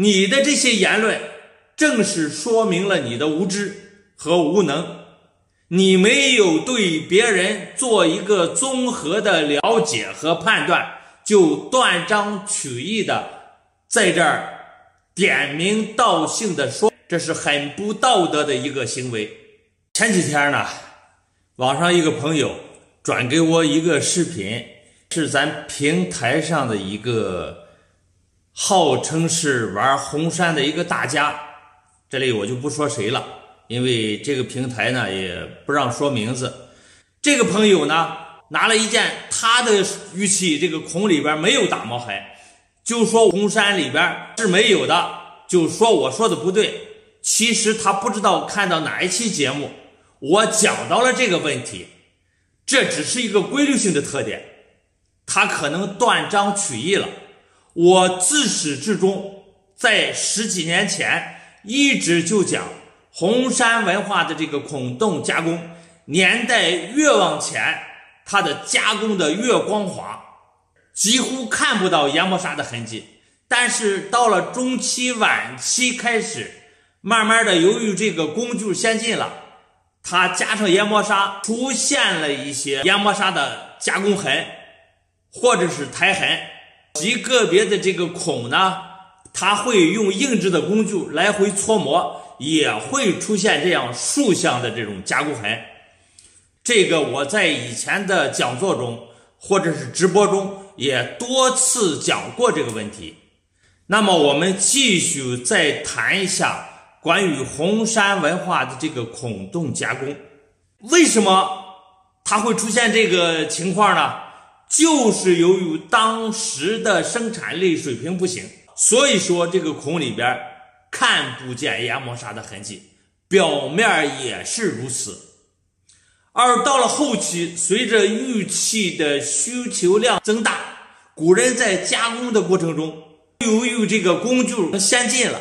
你的这些言论正是说明了你的无知和无能。你没有对别人做一个综合的了解和判断，就断章取义的在这儿点名道姓的说，这是很不道德的一个行为。前几天呢，网上一个朋友转给我一个视频，是咱平台上的一个号称是玩红杉的一个大家，这里我就不说谁了。因为这个平台呢也不让说名字，这个朋友呢拿了一件他的玉器，这个孔里边没有打毛孩，就说红山里边是没有的，就说我说的不对。其实他不知道看到哪一期节目，我讲到了这个问题，这只是一个规律性的特点，他可能断章取义了。我自始至终在十几年前一直就讲。红山文化的这个孔洞加工年代越往前，它的加工的越光滑，几乎看不到研磨砂的痕迹。但是到了中期、晚期开始，慢慢的由于这个工具先进了，它加上研磨砂，出现了一些研磨砂的加工痕，或者是苔痕。极个别的这个孔呢，它会用硬质的工具来回搓磨。也会出现这样竖向的这种加工痕，这个我在以前的讲座中或者是直播中也多次讲过这个问题。那么我们继续再谈一下关于红山文化的这个孔洞加工，为什么它会出现这个情况呢？就是由于当时的生产力水平不行，所以说这个孔里边。看不见研磨砂的痕迹，表面也是如此。而到了后期，随着玉器的需求量增大，古人在加工的过程中，由于这个工具先进了，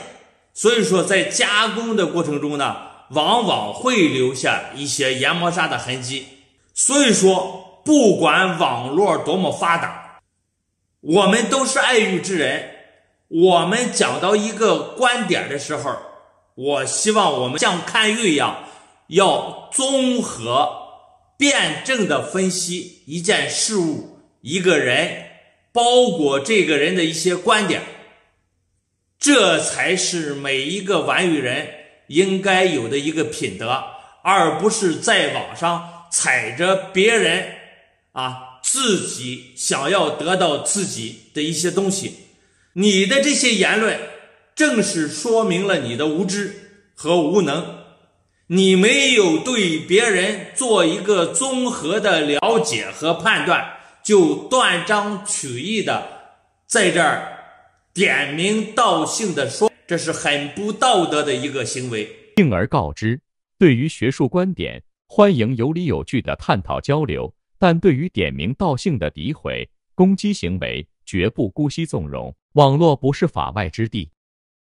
所以说在加工的过程中呢，往往会留下一些研磨砂的痕迹。所以说，不管网络多么发达，我们都是爱玉之人。我们讲到一个观点的时候，我希望我们像看玉一样，要综合辩证的分析一件事物、一个人，包括这个人的一些观点，这才是每一个玩玉人应该有的一个品德，而不是在网上踩着别人啊自己想要得到自己的一些东西。你的这些言论，正是说明了你的无知和无能。你没有对别人做一个综合的了解和判断，就断章取义的在这儿点名道姓的说，这是很不道德的一个行为。敬而告之，对于学术观点，欢迎有理有据的探讨交流；但对于点名道姓的诋毁、攻击行为，绝不姑息纵容。网络不是法外之地。